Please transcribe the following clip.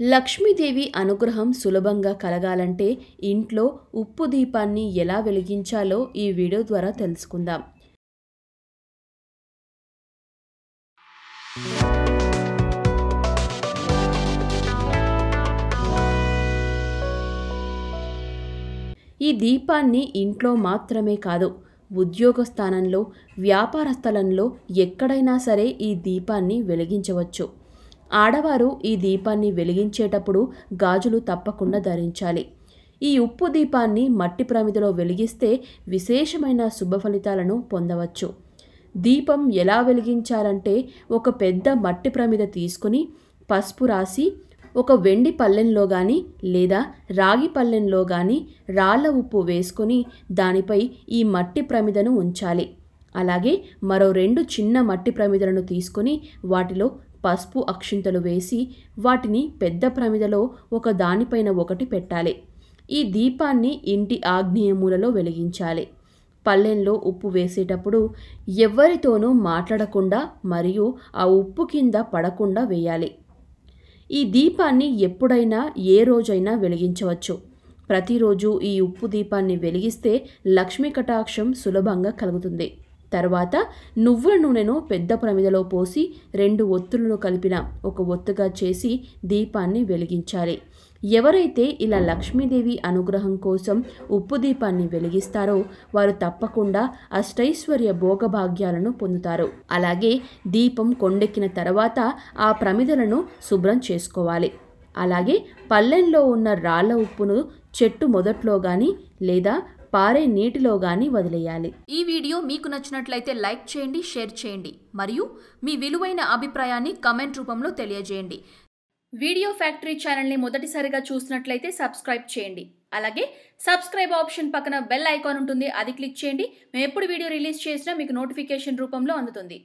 లక్ష్మీదేవి అనుగ్రహం సులభంగా కలగాలంటే ఇంట్లో ఉప్పు దీపాన్ని ఎలా వెలిగించాలో ఈ వీడియో ద్వారా తెలుసుకుందాం. ఈ దీపాన్ని ఇంట్లో మాత్రమే కాదు ఉద్యోగ స్థానంలో వ్యాపార స్థలంలో ఎక్కడైనా సరే ఈ దీపాన్ని వెలిగించవచ్చు. ఆడవారు ఈ దీపాన్ని వెలిగించేటప్పుడు గాజులు తప్పకుండా ధరించాలి. ఈ ఉప్పు దీపాన్ని మట్టి ప్రమిదలో వెలిగిస్తే విశేషమైన శుభ ఫలితాలను పొందవచ్చు. దీపం ఎలా వెలిగించాలంటే ఒక పెద్ద మట్టి ప్రమిద తీసుకుని పసుపు రాసి ఒక వెండి పల్లెంలో కానీ లేదా రాగి పల్లెంలో కానీ రాళ్ళ ఉప్పు వేసుకొని దానిపై ఈ మట్టి ప్రమిదను ఉంచాలి. అలాగే మరో రెండు చిన్న మట్టి ప్రమిదలను తీసుకొని వాటిలో పసుపు అక్షింతలు వేసి వాటిని పెద్ద ప్రమిదలో ఒక దానిపైన ఒకటి పెట్టాలి. ఈ దీపాన్ని ఇంటి ఆగ్నేయమూలలో వెలిగించాలి. పల్లెంలో ఉప్పు వేసేటప్పుడు ఎవ్వరితోనూ మాట్లాడకుండా మరియు ఆ ఉప్పు కింద పడకుండా వేయాలి. ఈ దీపాన్ని ఎప్పుడైనా ఏ రోజైనా వెలిగించవచ్చు. ప్రతిరోజు ఈ ఉప్పు దీపాన్ని వెలిగిస్తే లక్ష్మీ కటాక్షం సులభంగా కలుగుతుంది. తర్వాత నువ్వుల నూనెను పెద్ద ప్రమిదలో పోసి రెండు ఒత్తులను కలిపిన ఒక ఒత్తుగా చేసి దీపాన్ని వెలిగించాలి. ఎవరైతే ఇలా లక్ష్మీదేవి అనుగ్రహం కోసం ఉప్పు దీపాన్ని వెలిగిస్తారో వారు తప్పకుండా అష్టైశ్వర్య భోగభాగ్యాలను పొందుతారు. అలాగే దీపం కొండెక్కిన తర్వాత ఆ ప్రమిదలను శుభ్రం చేసుకోవాలి. అలాగే పల్లెంలో ఉన్న రాళ్ళ ఉప్పును చెట్టు మొదట్లో కానీ లేదా పారే నీటిలో కానీ వదిలేయాలి. ఈ వీడియో మీకు నచ్చినట్లయితే లైక్ చేయండి షేర్ చేయండి మరియు మీ విలువైన అభిప్రాయాన్ని కమెంట్ రూపంలో తెలియజేయండి. వీడియో ఫ్యాక్టరీ ఛానల్ని మొదటిసారిగా చూసినట్లయితే సబ్స్క్రైబ్ చేయండి. అలాగే సబ్స్క్రైబ్ ఆప్షన్ పక్కన బెల్ ఐకాన్ ఉంటుంది అది క్లిక్ చేయండి. మేము ఎప్పుడు వీడియో రిలీజ్ చేసినా మీకు నోటిఫికేషన్ రూపంలో అందుతుంది.